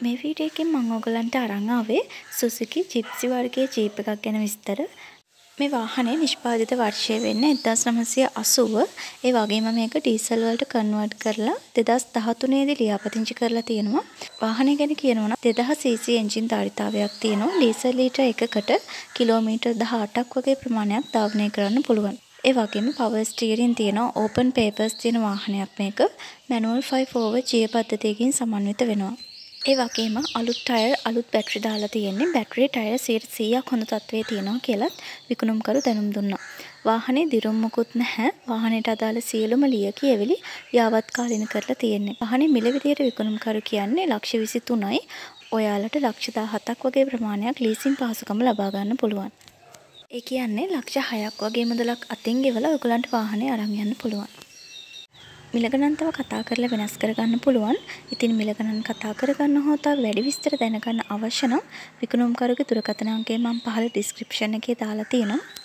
මේ වීඩියෝ එකෙන් මම ඔයගලන්ට අරන් ආවේ සුසුකි ජිප්සි වර්ගයේ ජීප් එකක් ගැන විස්තර. මේ වාහනේ නිෂ්පාදිත වර්ෂය වෙන්නේ 1980. ඒ වගේම මේක ඩීසල් වලට කන්වර්ට් කරලා 2013 දී ලියාපදිංචි කරලා තියෙනවා. වාහනේ ගැන කියනවා නම් 2000 cc එන්ජින් ධාරිතාවයක් තියෙනවා. ඩීසල් ලීටර් එකකට කිලෝමීටර් 18ක් වගේ ප්‍රමාණයක් ධාවනය කරන්න පුළුවන්. ඒ වගේම පවර් ස්ටීරින් තියෙනවා. ඕපන් පේපර්ස් තියෙන වාහනයක් මේක. මැනුවල් 5 ෆෝවර් ජිය පද්ධතියකින් සමන්විත වෙනවා. ඒ වගේම අලුත් ටයර් අලුත් බැටරි දාලා තියෙන්නේ. බැටරි ටයර් 100%ක් හොඳ තත්ත්වයේ තියෙනවා කියලත් විකුණුම්කරු දැනුම් දුන්නා. වාහනේ දිරුම් මොකුත් නැහැ. වාහනේට අදාළ සියලුම ලියකියවිලි යාවත්කාලින කරලා තියෙන්නේ. වාහනේ මිල විදියට විකුණුම්කරු කියන්නේ ලක්ෂ 23යි. ඔයාලට ලක්ෂ 17ක් වගේ ප්‍රමාණයක් ලීසින් පහසුකම ලබා ගන්න පුළුවන්. ඒ කියන්නේ ලක්ෂ 6ක් වගේ මුදලක් අතින් ගෙවලා ඔයගලන්ට වාහනේ අරන් යන්න පුළුවන්. මිල ගණන් තව කතා කරලා වෙනස් කරගන්න පුළුවන්. ඉතින් මිල ගණන් කතා කරගන්න හෝ තව වැඩි විස්තර දැනගන්න අවශ්‍ය නම් විකුණුම්කරුගේ දුරකථන අංකය මම පහළ ඩිස්ක්‍රිප්ෂන් එකේ දාලා තියෙනවා.